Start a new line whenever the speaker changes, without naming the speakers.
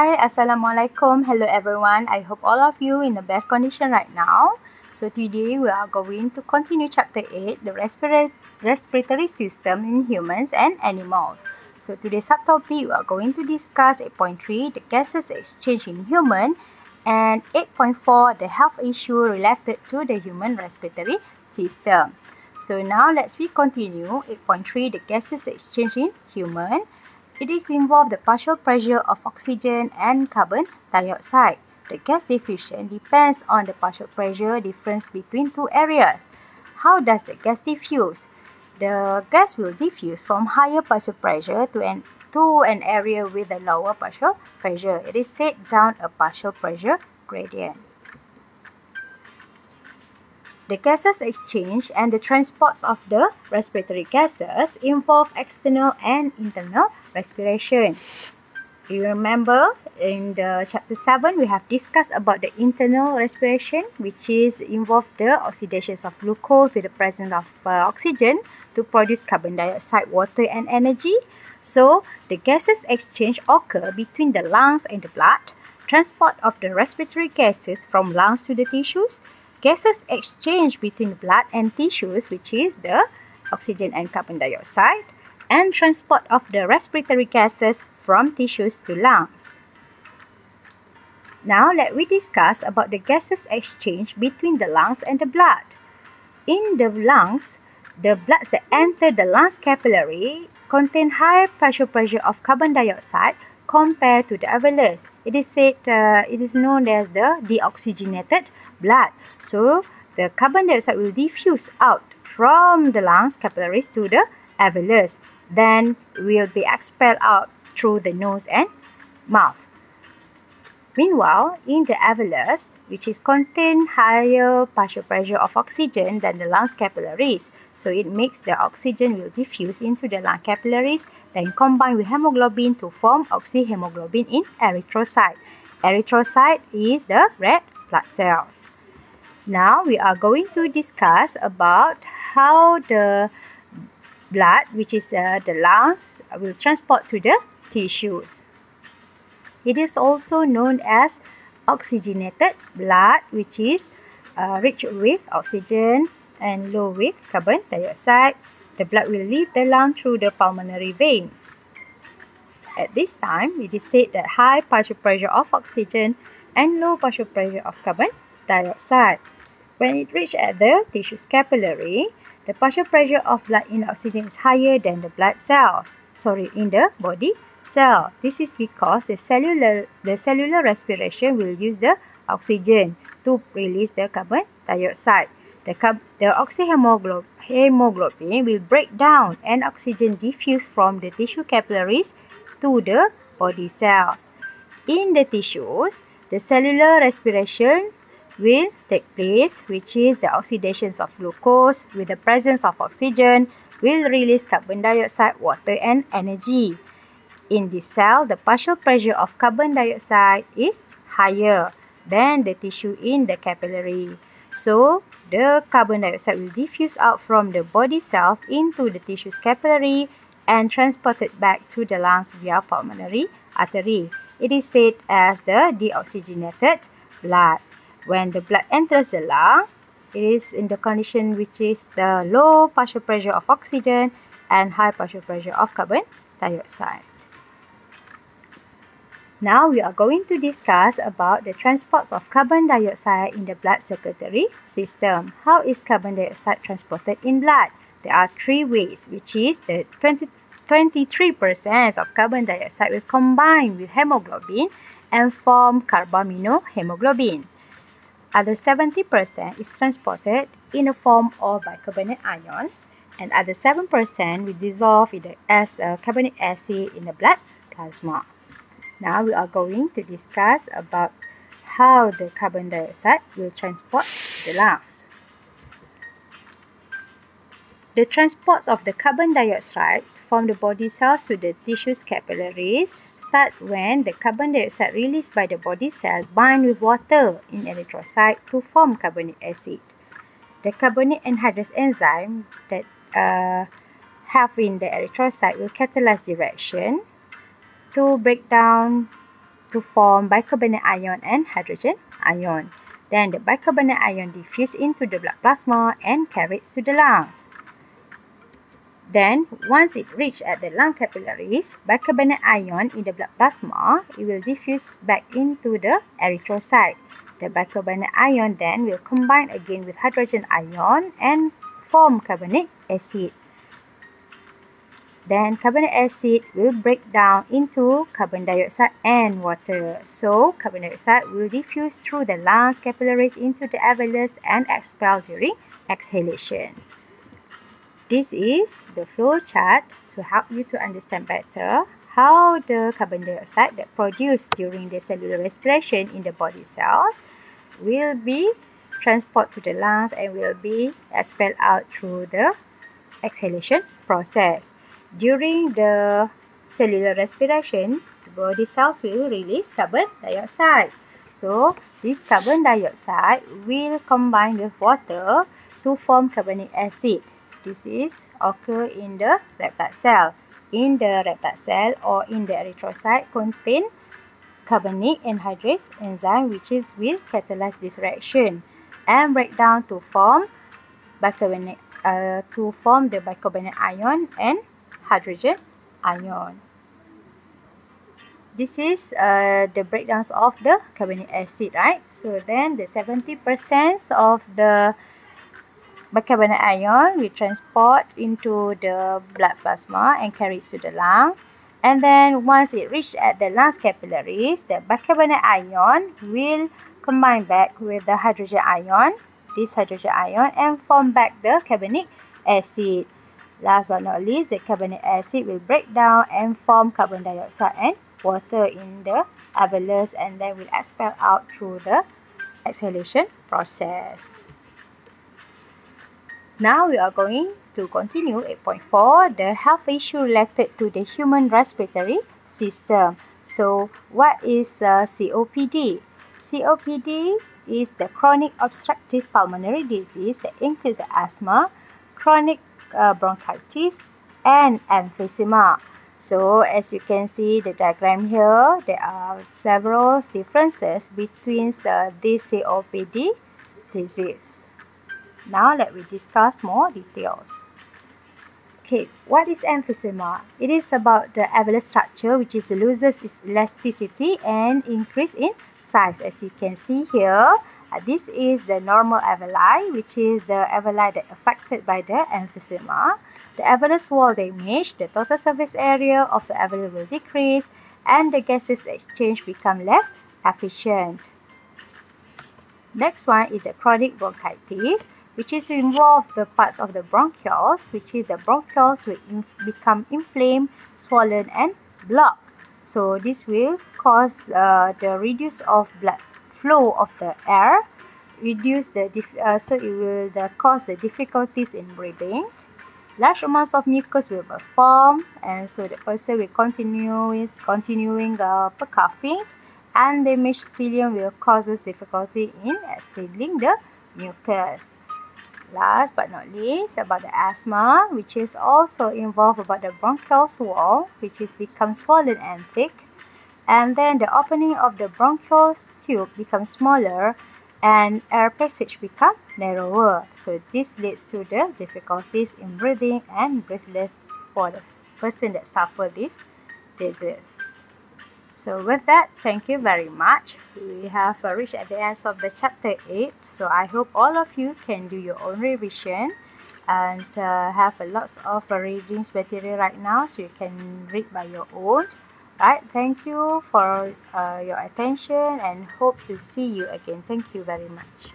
Hi, Assalamualaikum. Hello everyone. I hope all of you in the best condition right now. So today we are going to continue chapter 8, the respira respiratory system in humans and animals. So today's subtopic we are going to discuss 8.3, the gases exchange in human and 8.4, the health issue related to the human respiratory system. So now let's we continue 8.3, the gases exchange in human it is involved the partial pressure of oxygen and carbon dioxide. The gas diffusion depends on the partial pressure difference between two areas. How does the gas diffuse? The gas will diffuse from higher partial pressure to an, to an area with a lower partial pressure. It is set down a partial pressure gradient. The gases exchange and the transports of the respiratory gases involve external and internal respiration. You remember in the chapter 7 we have discussed about the internal respiration which is involve the oxidation of glucose with the presence of uh, oxygen to produce carbon dioxide, water and energy. So the gases exchange occur between the lungs and the blood. Transport of the respiratory gases from lungs to the tissues gases exchange between blood and tissues, which is the oxygen and carbon dioxide, and transport of the respiratory gases from tissues to lungs. Now, let we discuss about the gases exchange between the lungs and the blood. In the lungs, the bloods that enter the lungs capillary contain high pressure pressure of carbon dioxide compared to the alveolus. It is said uh, it is known as the deoxygenated blood. So the carbon dioxide will diffuse out from the lungs capillaries to the alveolus. Then will be expelled out through the nose and mouth. Meanwhile, in the alveolus, which is contain higher partial pressure of oxygen than the lungs capillaries, so it makes the oxygen will diffuse into the lung capillaries, then combine with hemoglobin to form oxyhemoglobin in erythrocyte. Erythrocyte is the red blood cells. Now we are going to discuss about how the blood, which is uh, the lungs, will transport to the tissues. It is also known as oxygenated blood, which is uh, rich with oxygen and low with carbon dioxide. The blood will leave the lung through the pulmonary vein. At this time, it is said that high partial pressure of oxygen and low partial pressure of carbon dioxide when it reaches at the tissue capillary, the partial pressure of blood in oxygen is higher than the blood cells, sorry, in the body cell. This is because the cellular, the cellular respiration will use the oxygen to release the carbon dioxide. The, the oxyhemoglobin will break down and oxygen diffuse from the tissue capillaries to the body cells. In the tissues, the cellular respiration will take place, which is the oxidation of glucose with the presence of oxygen will release carbon dioxide, water and energy. In this cell, the partial pressure of carbon dioxide is higher than the tissue in the capillary. So, the carbon dioxide will diffuse out from the body cells into the tissue's capillary and transported back to the lungs via pulmonary artery. It is said as the deoxygenated blood. When the blood enters the lung, it is in the condition which is the low partial pressure of oxygen and high partial pressure of carbon dioxide. Now we are going to discuss about the transports of carbon dioxide in the blood circulatory system. How is carbon dioxide transported in blood? There are three ways, which is the 20, 23% of carbon dioxide will combine with hemoglobin and form carbaminohemoglobin. Other 70% is transported in the form of bicarbonate ions and other 7% will dissolve in the, as a carbonic acid in the blood plasma. Now we are going to discuss about how the carbon dioxide will transport to the lungs. The transport of the carbon dioxide from the body cells to the tissues capillaries start when the carbon dioxide released by the body cell bind with water in erythrocyte to form carbonic acid. The carbonic anhydrase enzyme that uh, have in the erythrocyte will catalyze the reaction to break down to form bicarbonate ion and hydrogen ion. Then the bicarbonate ion diffuse into the blood plasma and carried to the lungs. Then, once it reaches at the lung capillaries, bicarbonate ion in the blood plasma, it will diffuse back into the erythrocyte. The bicarbonate ion then will combine again with hydrogen ion and form carbonic acid. Then carbonic acid will break down into carbon dioxide and water. So carbon dioxide will diffuse through the lungs capillaries into the alveolus and expel during exhalation. This is the flow chart to help you to understand better how the carbon dioxide that produced during the cellular respiration in the body cells will be transported to the lungs and will be expelled out through the exhalation process. During the cellular respiration, the body cells will release carbon dioxide. So, this carbon dioxide will combine with water to form carbonic acid. This is occur in the red blood cell. In the red blood cell or in the erythrocyte contain carbonic anhydrase enzyme which is will catalyze this reaction and break down to form bicarbonate uh, to form the bicarbonate ion and hydrogen ion. This is uh, the breakdowns of the carbonic acid, right? So then the 70% of the bicarbonate ion we transport into the blood plasma and carried to the lung. And then once it reaches at the lungs capillaries, the bicarbonate ion will combine back with the hydrogen ion, this hydrogen ion, and form back the carbonic acid. Last but not least, the carbonic acid will break down and form carbon dioxide and water in the alveolus and then will expel out through the exhalation process. Now we are going to continue 8.4, the health issue related to the human respiratory system. So, what is uh, COPD? COPD is the chronic obstructive pulmonary disease that includes asthma, chronic uh, bronchitis and emphysema. So as you can see the diagram here, there are several differences between uh, this COPD disease. Now let me discuss more details. Okay, what is emphysema? It is about the alveolar structure which is loses its elasticity and increase in size. As you can see here, uh, this is the normal alveoli, which is the alveoli that affected by the emphysema. The alveolus wall damage, the total surface area of the alveoli will decrease, and the gases exchange become less efficient. Next one is the chronic bronchitis, which is involve the parts of the bronchioles, which is the bronchioles will in become inflamed, swollen, and blocked. So this will cause uh, the reduce of blood flow of the air reduce the uh, so it will cause the difficulties in breathing. Large amounts of mucus will form, and so the person will continue is continuing uh, coughing and the mycelium will causes difficulty in expelling the mucus. Last but not least about the asthma which is also involved about the bronchial wall which is become swollen and thick and then the opening of the bronchial tube becomes smaller and air passage become narrower. So this leads to the difficulties in breathing and breathless for the person that suffer this disease. So with that, thank you very much. We have uh, reached at the end of the chapter 8. So I hope all of you can do your own revision and uh, have a lots of uh, readings material right now so you can read by your own. Right, thank you for uh, your attention and hope to see you again. Thank you very much.